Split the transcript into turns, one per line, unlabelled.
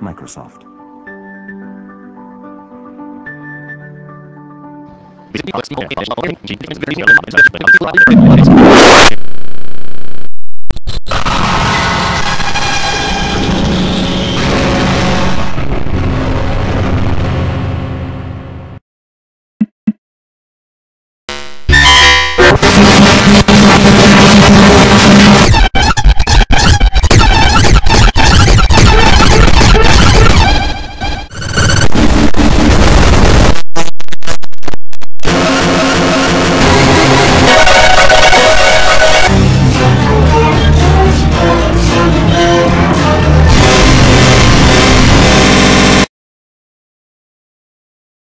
Microsoft.